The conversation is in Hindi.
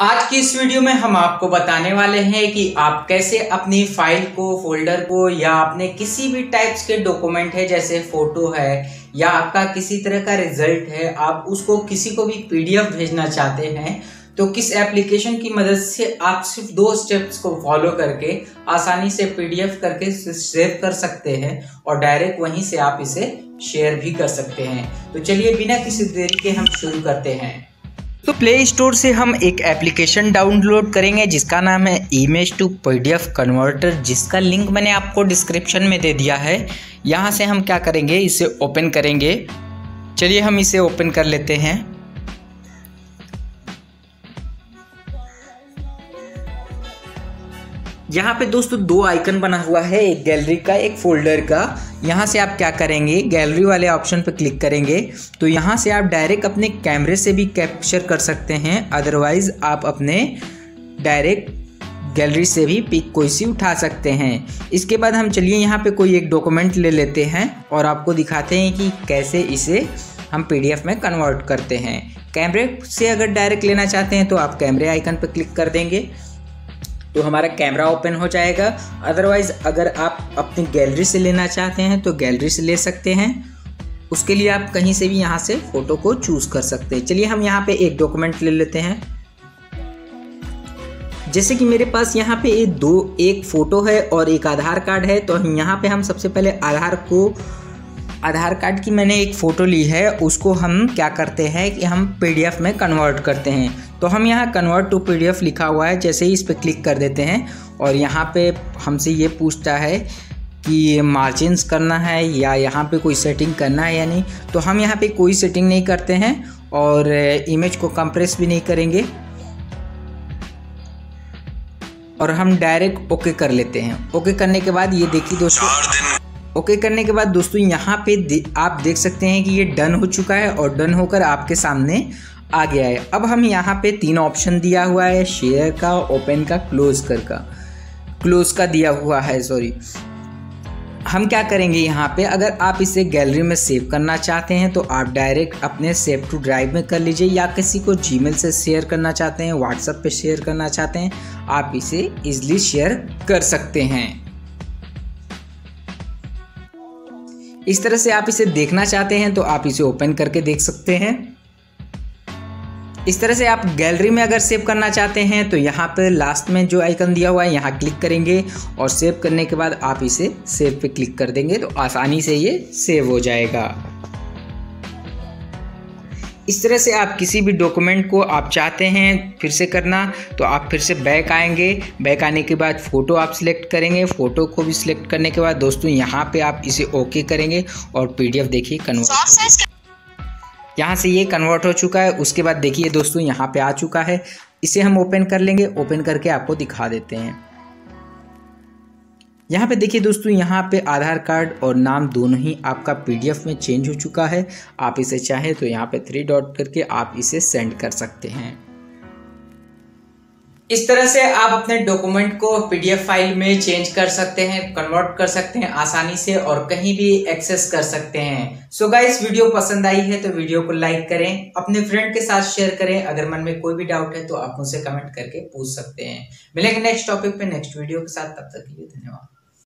आज की इस वीडियो में हम आपको बताने वाले हैं कि आप कैसे अपनी फ़ाइल को, फोल्डर को या अपने किसी भी टाइप्स के डॉक्यूमेंट है, जैसे फ़ोटो है या आपका किसी तरह का रिज़ल्ट है, आप उसको किसी को भी पीडीएफ भेजना चाहते हैं तो किस एप्लीकेशन की मदद से आप सिर्फ़ दो स्टेप्स को फॉलो करके आसानी से पीडीएफ करके सेव कर सकते हैं और डायरेक्ट वहीं से आप इसे शेयर भी कर सकते हैं। तो चलिए बिना किसी देरी के हम शुरू करते हैं। तो प्ले स्टोर से हम एक एप्लीकेशन डाउनलोड करेंगे, जिसका नाम है इमेज टू पीडीएफ कन्वर्टर जिसका लिंक मैंने आपको डिस्क्रिप्शन में दे दिया है। यहाँ से हम क्या करेंगे, इसे ओपन करेंगे। चलिए हम इसे ओपन कर लेते हैं। यहाँ पे दोस्तों दो आइकन बना हुआ है, एक गैलरी का, एक फोल्डर का। यहाँ से आप क्या करेंगे गैलरी वाले ऑप्शन पर क्लिक करेंगे। तो यहाँ से आप डायरेक्ट अपने कैमरे से भी कैप्चर कर सकते हैं। अदरवाइज़ आप अपने डायरेक्ट गैलरी से भी पिक कोई सी उठा सकते हैं। इसके बाद हम चलिए यहाँ पे कोई एक डॉक्यूमेंट ले लेते हैं और आपको दिखाते हैं कि कैसे इसे हम पीडीएफ में कन्वर्ट करते हैं। कैमरे से अगर डायरेक्ट लेना चाहते हैं तो आप कैमरे आइकन पर क्लिक कर देंगे। तो हमारा कैमरा ओपन हो जाएगा। अदरवाइज़ अगर आप अपनी गैलरी से लेना चाहते हैं तो गैलरी से ले सकते हैं। उसके लिए आप कहीं से भी यहाँ से फ़ोटो को चूज़ कर सकते हैं। चलिए हम यहाँ पे एक डॉक्यूमेंट ले लेते हैं। जैसे कि मेरे पास यहाँ पे दो, एक फ़ोटो है और एक आधार कार्ड है तो हम यहाँ पे हम सबसे पहले आधार को, आधार कार्ड की मैंने एक फ़ोटो ली है, उसको हम क्या करते हैं कि हम पीडीएफ में कन्वर्ट करते हैं। तो हम यहाँ कन्वर्ट टू पीडीएफ लिखा हुआ है जैसे ही इस पर क्लिक कर देते हैं और यहाँ पे हमसे ये पूछता है कि मार्जिनस करना है या यहाँ पे कोई सेटिंग करना है या नहीं। तो हम यहाँ पे कोई सेटिंग नहीं करते हैं और इमेज को कंप्रेस भी नहीं करेंगे। और हम डायरेक्ट ओके कर लेते हैं। ओके करने के बाद ये देखिए दोस्तों। ओके करने के बाद दोस्तों यहाँ पे आप देख सकते हैं कि ये डन हो चुका है और डन होकर आपके सामने आ गया है अब हम यहाँ पे तीन ऑप्शन दिया हुआ है शेयर का ओपन का क्लोज कर का। क्लोज का दिया हुआ है सॉरी हम क्या करेंगे यहाँ पे? अगर आप इसे गैलरी में सेव करना चाहते हैं तो आप डायरेक्ट अपने सेव टू ड्राइव में कर लीजिए, या किसी को जीमेल से शेयर करना चाहते हैं व्हाट्सएप पे शेयर करना चाहते हैं, आप इसे इजली शेयर कर सकते हैं। इस तरह से आप इसे देखना चाहते हैं तो आप इसे ओपन करके देख सकते हैं। इस तरह से आप गैलरी में अगर सेव करना चाहते हैं तो यहाँ पर लास्ट में जो आइकन दिया हुआ है यहाँ क्लिक करेंगे और सेव करने के बाद आप इसे सेव पे क्लिक कर देंगे तो आसानी से ये सेव हो जाएगा। इस तरह से आप किसी भी डॉक्यूमेंट को आप चाहते हैं फिर से करना तो आप फिर से बैक आएँगे। बैक आने के बाद फ़ोटो आप सिलेक्ट करेंगे। फ़ोटो को भी सिलेक्ट करने के बाद दोस्तों यहाँ पे आप इसे ओके करेंगे और पीडीएफ देखिए कन्वर्ट यहाँ से ये कन्वर्ट हो चुका है। उसके बाद देखिए दोस्तों, यहाँ पे आ चुका है। इसे हम ओपन कर लेंगे। ओपन करके आपको दिखा देते हैं। यहाँ पे देखिए दोस्तों, यहाँ पे आधार कार्ड और नाम दोनों ही आपका पीडीएफ में चेंज हो चुका है। आप इसे चाहें तो यहाँ पे थ्री डॉट करके आप इसे सेंड कर सकते हैं। इस तरह से आप अपने डॉक्यूमेंट को पीडीएफ फ़ाइल में चेंज कर सकते हैं कन्वर्ट कर सकते हैं आसानी से और कहीं भी एक्सेस कर सकते हैं। सो so गाइस वीडियो पसंद आई है तो वीडियो को लाइक करें, अपने फ्रेंड के साथ शेयर करें। अगर मन में कोई भी डाउट है तो आप मुझसे कमेंट करके पूछ सकते हैं। मिलेंगे नेक्स्ट टॉपिक पे नेक्स्ट वीडियो के साथ, तब तक के लिए धन्यवाद।